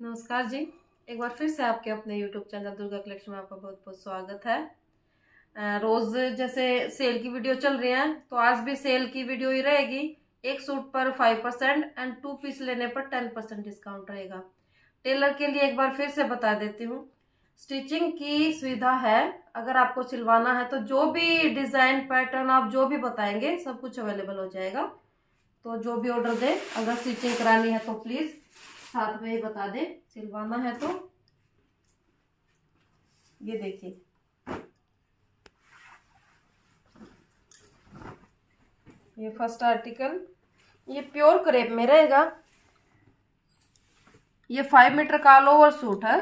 नमस्कार जी। एक बार फिर से आपके अपने यूट्यूब चैनल दुर्गा कलेक्शन में आपका बहुत बहुत स्वागत है। रोज़ जैसे सेल की वीडियो चल रही है तो आज भी सेल की वीडियो ही रहेगी। एक सूट पर five percent and two piece लेने पर टेन परसेंट डिस्काउंट रहेगा। टेलर के लिए एक बार फिर से बता देती हूँ। स्टिचिंग की सुविधा है, अगर आपको सिलवाना है तो जो भी डिज़ाइन पैटर्न आप जो भी बताएँगे, सब कुछ अवेलेबल हो जाएगा। तो जो भी ऑर्डर दें, अगर स्टिचिंग करानी है तो प्लीज़ साथ में ही बता दे, सिलवाना है तो। ये देखिए। ये फ़र्स्ट आर्टिकल, ये प्योर करेप में रहेगा। ये फाइव मीटर का ऑल ओवर सूट है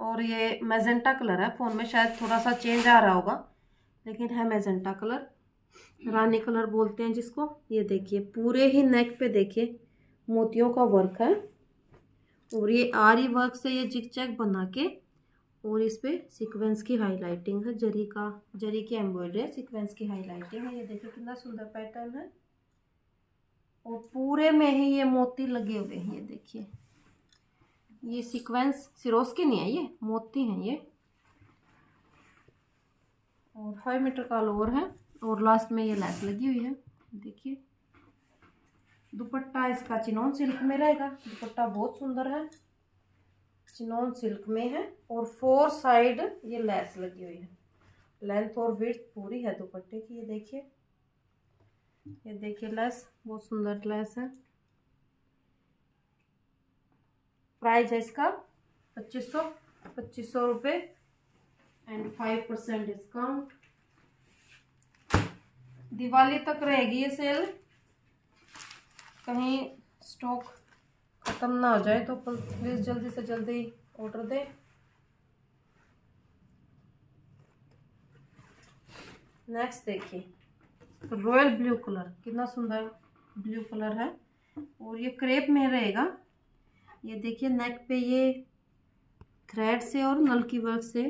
और ये मैजेंटा कलर है। फ़ोन में शायद थोड़ा सा चेंज आ रहा होगा, लेकिन है मैजेंटा कलर। रानी कलर बोलते हैं जिसको। ये देखिए, पूरे ही नेक पे देखिए, मोतियों का वर्क है। और ये आरी वर्क से ये जिक चैक बना के और इस पर सिक्वेंस की हाईलाइटिंग है, जरी का, जरी की एम्ब्रॉयडरी है सिक्वेंस की हाईलाइटिंग है। ये देखिए कितना सुंदर पैटर्न है। और पूरे में ही ये मोती लगे हुए हैं, ये देखिए। ये सीक्वेंस सिरोस की नहीं है, ये मोती हैं ये। और फाइव मीटर का लोअर है और लास्ट में ये लैस लगी हुई है, देखिए। दुपट्टा इसका चिनौन सिल्क में रहेगा। दुपट्टा बहुत सुंदर है। चिनौन सिल्क में है और फोर साइड ये लेस लगी हुई है। लेंथ और विड्थ पूरी है दुपट्टे की, ये देखिए। ये देखिए लेस, बहुत सुंदर लेस है। प्राइस है इसका पच्चीस सौ पच्चीस सौ रुपये and five percent discount. Diwali तक रहेगी ये सेल। कहीं स्टॉक ख़त्म ना हो जाए तो प्लीज़ जल्दी से जल्दी ऑर्डर दें। नेक्स्ट देखिए रॉयल ब्लू कलर कितना सुंदर ब्लू कलर है। और ये क्रेप में रहेगा। ये देखिए नेक पे ये थ्रेड से और नल की वर्क से।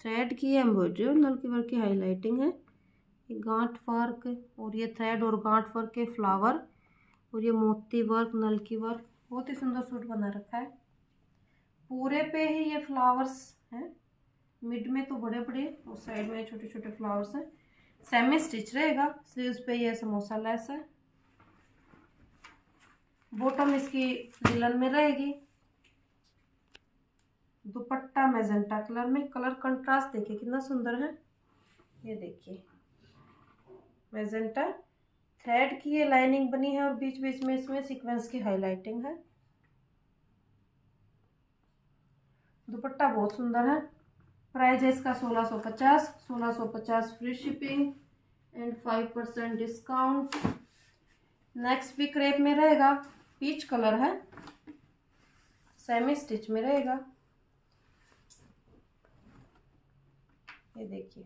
थ्रेड की एम्ब्रॉयडरी और नल की वर्क की हाईलाइटिंग है। ये गांठ वर्क और ये थ्रेड और गांठ वर्क के फ्लावर और ये मोती वर्क, नल की वर्क, बहुत ही सुंदर सूट बना रखा है। पूरे पे ही ये फ्लावर्स हैं। मिड में तो बड़े बड़े और साइड में छोटे छोटे फ्लावर्स हैं। सेमी स्टिच रहेगा स्लीव्स पे ये समोसा लेस है। बॉटम इसकी लिलन में रहेगी। दुपट्टा मेजेंटा कलर में। कलर कंट्रास्ट देखिए कितना सुंदर है। ये देखिए। मेजेंटा थ्रेड की ये लाइनिंग बनी है और बीच बीच में इसमें सीक्वेंस की हाईलाइटिंग है। दुपट्टा बहुत सुंदर है। प्राइस है इसका सोलह सौ पचास, सोलह सौ पचास free shipping and five percent discount next भी क्रेप में रहेगा पीच कलर है। सेमी स्टिच में रहेगा। ये देखिए।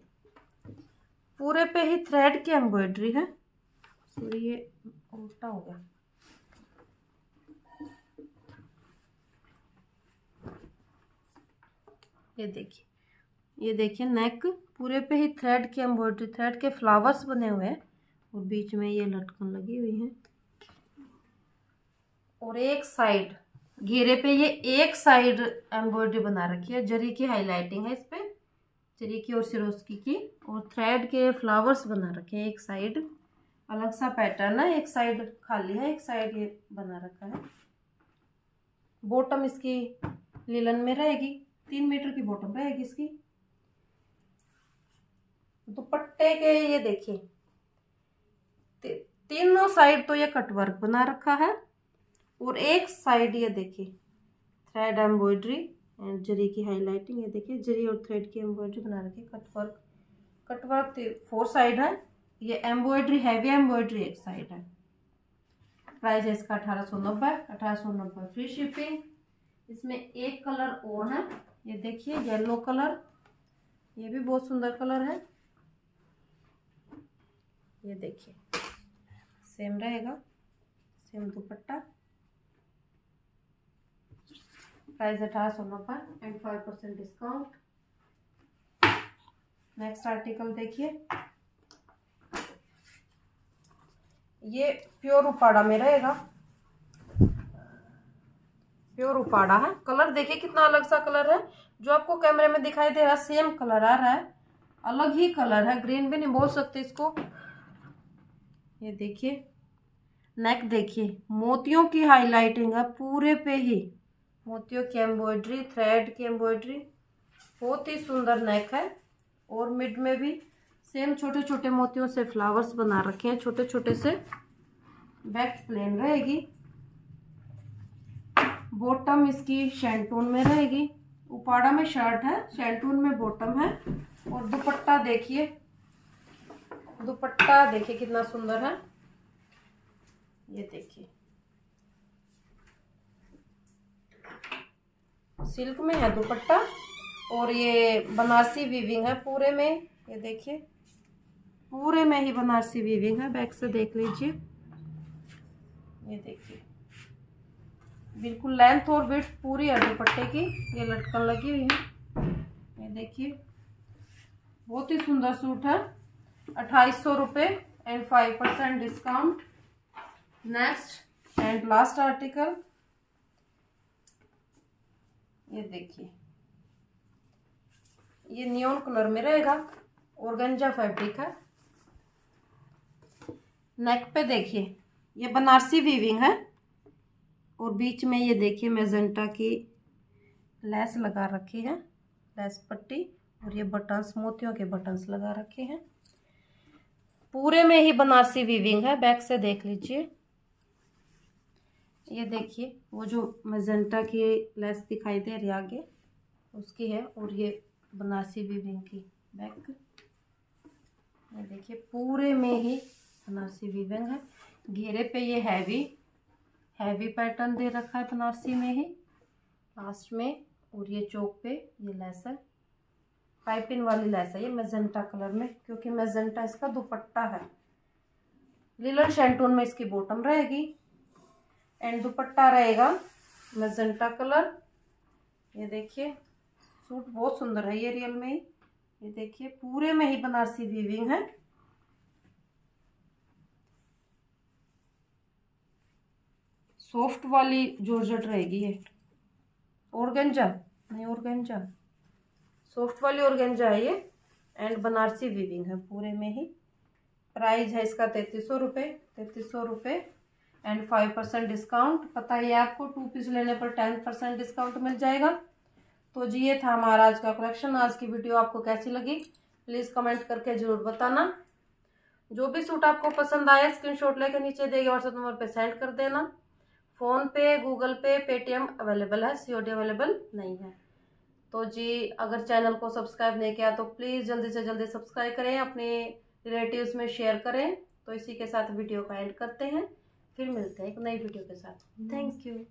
पूरे पे ही थ्रेड की एम्ब्रॉयडरी है। सॉरी ये उल्टा हो गया। ये देखिए ये देखिए नेक पूरे पे ही थ्रेड की एम्ब्रॉयडरी थ्रेड के फ्लावर्स बने हुए हैं और बीच में ये लटकन लगी हुई है। और एक साइड घेरे पे ये एक साइड एम्ब्रॉयडरी बना रखी है, जरी की हाईलाइटिंग है इस पे, जरी की और सिरोस्की की, और थ्रेड के फ्लावर्स बना रखे हैं एक साइड अलग सा पैटर्न है, एक साइड खाली है, एक साइड ये बना रखा है। बॉटम इसकी लिलन में रहेगी, तीन मीटर की बॉटम रहेगी इसकी। दुपट्टे के ये देखिए तीनों साइड तो ये कटवर्क बना रखा है, और एक साइड ये देखिए थ्रेड एम्ब्रॉयडरी एंड जरी की हाईलाइटिंग ये देखिए, जरी और थ्रेड की एम्ब्रॉयडरी बना रखी है कटवर्क कटवर्क फोर साइड है। ये एम्ब्रॉयडरी हैवी एम्ब्रॉयडरी एक साइड है। प्राइस है इसका अठारह सौ नब्बे, अठारह सौ नब्बे फ्री शिपिंग इसमें एक कलर और है। ये देखिए येलो कलर ये भी बहुत सुंदर कलर है। ये देखिए सेम रहेगा। सेम दुपट्टा। प्राइस अठारह सौ नब्बे and five percent discount next article देखिए। ये प्योर उपाड़ा में रहेगा। प्योर उपाड़ा है। कलर देखिए कितना अलग सा कलर है। जो आपको कैमरे में दिखाई दे रहा है, सेम कलर आ रहा है। अलग ही कलर है। ग्रीन भी नहीं बोल सकते इसको। ये देखिए। नेक देखिए। मोतियों की हाईलाइटिंग है पूरे पे ही। मोतियों की एम्ब्रॉयडरी, थ्रेड की एम्ब्रॉयडरी। बहुत ही सुंदर नेक है। और मिड में भी सेम छोटे छोटे मोतियों से फ्लावर्स बना रखे हैं छोटे छोटे से। बैक प्लेन रहेगी। बॉटम इसकी शैंटून में रहेगी। उपाड़ा में शर्ट है शैंटून में बॉटम है। और दुपट्टा देखिए। दुपट्टा देखिए कितना सुंदर है। ये देखिए। सिल्क में है दुपट्टा। और ये बनारसी वीविंग है पूरे में। ये देखिए। पूरे में ही बनारसी वीविंग है। बैक से देख लीजिए। ये देखिए। बिल्कुल लेंथ और विड्थ पूरी है, दुपट्टे की। ये लटकन लगी हुई है। ये देखिए। बहुत ही सुंदर सूट है। अट्ठाईस सौ रुपये and five percent discount next and last article ये देखिए। ये नियोन कलर में रहेगा। और गंजा फैब्रिक है। नेक पे देखिए, ये बनारसी वीविंग है और बीच में ये देखिए मेजेंटा की लेस लगा रखी है, लेस पट्टी और ये बटन्स मोतियों के बटन्स लगा रखे हैं। पूरे में ही बनारसी वीविंग है बैक से देख लीजिए। ये देखिए, वो जो मेजेंटा की लेस दिखाई दे रही आगे, उसकी है और ये बनारसी वीविंग की बैक ये देखिए, पूरे में ही बनारसी वीविंग है। घेरे पे ये हैवी हैवी पैटर्न दे रखा है बनारसी में ही। लास्ट में, और ये चौक पे ये लेस है। पाइपिंग वाली लेस है ये मेजेंटा कलर में, क्योंकि मेजेंटा इसका दुपट्टा है। लिलन शेंटून में इसकी बॉटम रहेगी। एंड दुपट्टा रहेगा मेजेंटा कलर। ये देखिए, सूट बहुत सुंदर है ये रियल में ही। ये देखिए, पूरे में ही बनारसी वीविंग है। सॉफ्ट वाली जॉर्जेट रहेगी ये। ऑर्गेंजा, नहीं, ऑर्गेंजा। सॉफ्ट वाली ऑर्गेंजा है ये, एंड बनारसी वीविंग है, पूरे में ही। प्राइस है इसका तैतीस सौ रुपये तैतीस सौ रुपये एंड फाइव परसेंट डिस्काउंट, पता ही आपको टू पीस लेने पर टेन परसेंट डिस्काउंट मिल जाएगा। तो जी, ये था हमारा आज का कलेक्शन, आज की वीडियो आपको कैसी लगी, प्लीज़ कमेंट करके ज़रूर बताना। जो भी सूट आपको पसंद आए स्क्रीनशॉट लेकर नीचे देगी व्हाट्सएप नंबर पे सेंड कर देना। PhonePe, Google Pay, Paytm available है सीओडी अवेलेबल नहीं है। तो जी, अगर चैनल को सब्सक्राइब नहीं किया तो प्लीज़ जल्दी से जल्दी सब्सक्राइब करें, अपने रिलेटिव्स में शेयर करें। तो इसी के साथ वीडियो का एंड करते हैं। फिर मिलते हैं एक नई वीडियो के साथ। Thank you.